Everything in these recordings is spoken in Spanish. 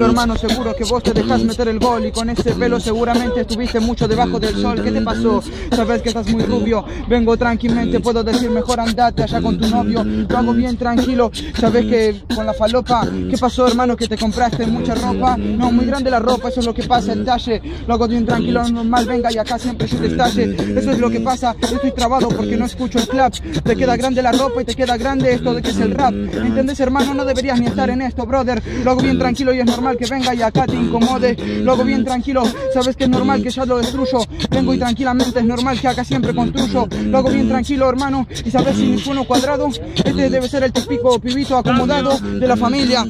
Hermano, seguro que vos te dejas meter el gol y con ese pelo seguramente estuviste mucho debajo del sol. ¿Qué te pasó? Sabes que estás muy rubio. Vengo tranquilamente, puedo decir mejor andate allá con tu novio. Lo hago bien tranquilo. Sabes que con la falopa, ¿qué pasó, hermano? Que te compraste mucha ropa. No, muy grande la ropa, eso es lo que pasa, el talle. Lo hago bien tranquilo, normal, venga y acá siempre se destalle. Eso es lo que pasa, estoy trabado porque no escucho el clap. Te queda grande la ropa y te queda grande esto de que es el rap. ¿Entendés, hermano? No deberías ni estar en esto, brother. Lo hago bien tranquilo y es normal que venga y acá te incomode. Luego bien tranquilo, sabes que es normal que ya lo destruyo. Vengo y tranquilamente es normal que acá siempre construyo. Luego bien tranquilo, hermano, y sabes si mi uno cuadrado. Este debe ser el típico pibito acomodado de la familia.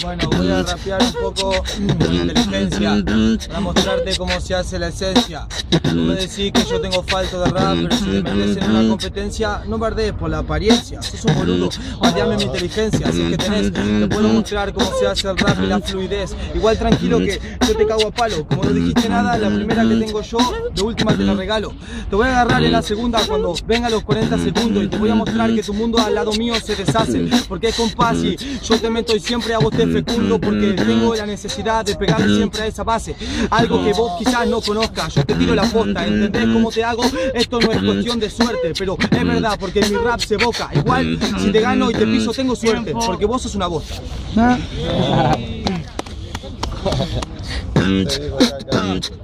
Bueno, voy a rapear un poco de inteligencia para mostrarte cómo se hace la esencia. Tú me decís que yo tengo falto de rap, pero si me metes en una competencia, no bardees por la apariencia. Sos un boludo, bardeame mi inteligencia. Es que tenés, te puedo mostrar cómo se hace el rap y la fluidez. Igual tranquilo que yo te cago a palo. Como no dijiste nada, la primera que tengo yo, de última te la regalo. Te voy a agarrar en la segunda cuando venga los 40 segundos y te voy a mostrar que tu mundo al lado mío se deshace. Porque es compás y yo te meto y siempre a vos te fecundo porque tengo la necesidad de pegarle siempre a esa base. Algo que vos quizás no conozcas, yo te tiro la posta, ¿entendés cómo te hago? Esto no es cuestión de suerte, pero es verdad porque mi rap se boca. Igual, si te gano y te piso tengo suerte, porque vos sos una bosta.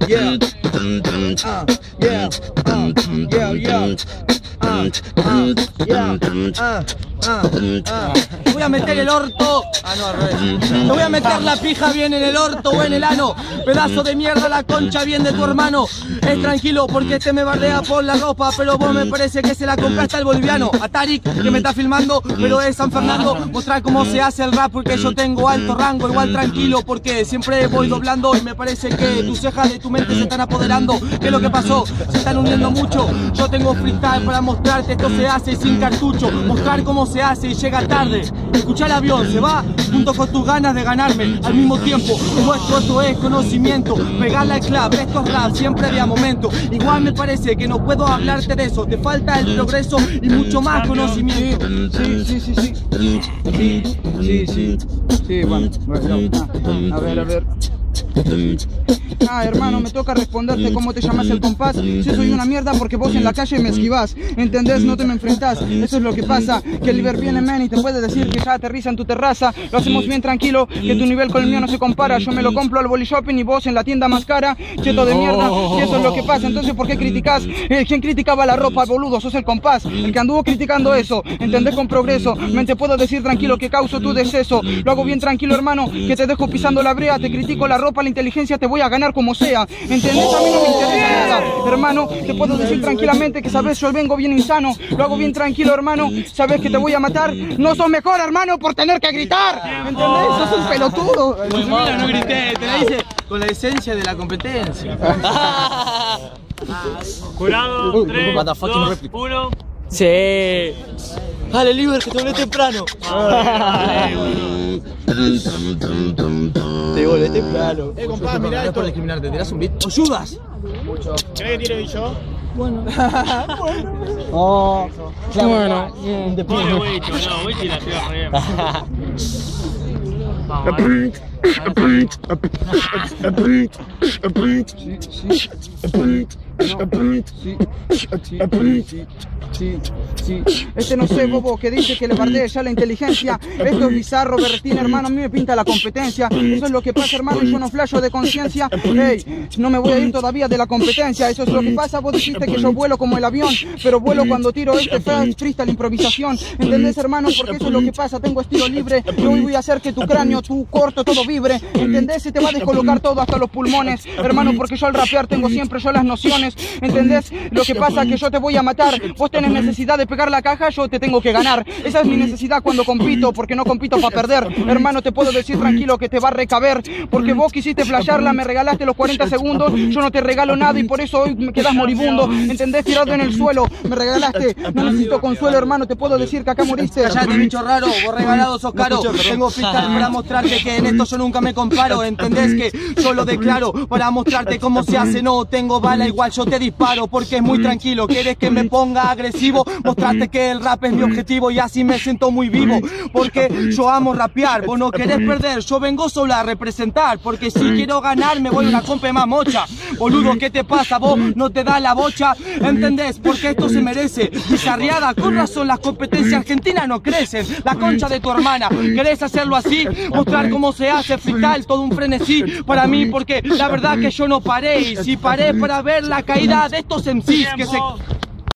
Yeah. Uh, yeah. Uh, yeah, yeah. Uh, uh, yeah. Uh. Te voy a meter el orto. Ah, no, al revés. Te voy a meter la pija bien en el orto o en el ano. Pedazo de mierda, la concha bien de tu hermano. Es tranquilo porque este me bardea por la ropa. Pero vos me parece que se la compraste al boliviano. A Tarik, que me está filmando, pero es San Fernando. Mostrar cómo se hace el rap porque yo tengo alto rango. Igual tranquilo porque siempre voy doblando y me parece que tus cejas de tu mente se están apoderando. ¿Qué es lo que pasó? Se están uniendo mucho. Yo tengo freestyle para mostrarte esto se hace sin cartucho. Mostrar cómo se hace y llega tarde. Escuchar el avión, se va junto con tus ganas de ganarme al mismo tiempo. Vuestro esto es conocimiento. Pegarle al club, esto es rap, siempre había momento. Igual me parece que no puedo hablarte de eso. Te falta el progreso y mucho más conocimiento. Sí, sí, sí, sí. Sí, sí, sí. Sí, bueno, a ver, a ver. Ah, hermano, me toca responderte cómo te llamas el compás. Si soy una mierda porque vos en la calle me esquivás. ¿Entendés? No te me enfrentás. Eso es lo que pasa. Que el Liber viene, man, y te puede decir que ya aterriza en tu terraza. Lo hacemos bien tranquilo, que tu nivel con el mío no se compara. Yo me lo compro al boli shopping y vos en la tienda más cara. Cheto de mierda. Y eso es lo que pasa. Entonces, ¿por qué criticás? Eh, ¿Quién criticaba la ropa, boludo? Sos el compás. El que anduvo criticando eso. ¿Entendés? Con progreso. Me te puedo decir tranquilo que causo tu deceso. Lo hago bien tranquilo, hermano. Que te dejo pisando la brea. Te critico la ropa, la inteligencia. Te voy a ganar como sea. ¿Entendés? A mí no me interesa nada. Hermano, te puedo decir tranquilamente que sabes, yo vengo bien insano. Lo hago bien tranquilo, hermano. Sabes que te voy a matar. No sos mejor, hermano, por tener que gritar. ¿Entendés? Sos un pelotudo. Pues mira, no grité, te la hice con la esencia de la competencia. Jurado, 3, What the fucking 2, replica. 1. Sí. Dale, Liber, que te volé temprano. Te volé temprano. Eh, compadre, mirá esto. por discriminarte, ¿tirás un beat? ¿Ayudas? ¿Querés que tire yo? Oh, bueno. Pobre Wicho, no, Wicho la pega re bien. Este no sé, bobo, que dice que le bardee ya la inteligencia. Esto es bizarro, Berretín, hermano, a mí me pinta la competencia. Eso es lo que pasa, hermano, yo no flasho de conciencia. Hey, no me voy a ir todavía de la competencia. Eso es lo que pasa. Vos dijiste que yo vuelo como el avión, pero vuelo cuando tiro este fre- freestyle improvisación. ¿Entendés, hermano? Porque eso es lo que pasa. Tengo estilo libre. Yo hoy voy a hacer que tu cráneo, tu corto, todo vibre. ¿Entendés? Se te va a descolocar todo hasta los pulmones, hermano, porque yo al rapear tengo siempre yo las nociones. ¿Entendés? Lo que pasa es que yo te voy a matar. Vos tenés necesidad de pegar la caja, yo te tengo que ganar. Esa es mi necesidad cuando compito, porque no compito para perder. Hermano, te puedo decir tranquilo que te va a recaber, porque vos quisiste flashearla, me regalaste los 40 segundos, yo no te regalo nada y por eso hoy me quedas moribundo. ¿Entendés? Tirado en el suelo, me regalaste. No necesito consuelo, hermano, te puedo decir que acá moriste. Callate, bicho raro, vos regalado sos caro. Tengo freestyle para mostrarte que en esto yo nunca me comparo, ¿entendés que yo lo declaro para mostrarte cómo se hace? No tengo bala, igual yo te disparo porque es muy tranquilo. ¿Quieres que me ponga agresivo? Mostrarte que el rap es mi objetivo y así me siento muy vivo porque yo amo rapear. Vos no querés perder, yo vengo solo a representar porque si quiero ganar me voy a una compa más mocha. Boludo, ¿qué te pasa? Vos no te da la bocha, ¿entendés? Porque esto se merece. Bizarriada, con razón las competencias argentinas no crecen. La concha de tu hermana, ¿querés hacerlo así? Mostrar cómo se hace freestyle, todo un frenesí para mí porque la verdad que yo no paré y si paré para ver la caída de estos MCs que se...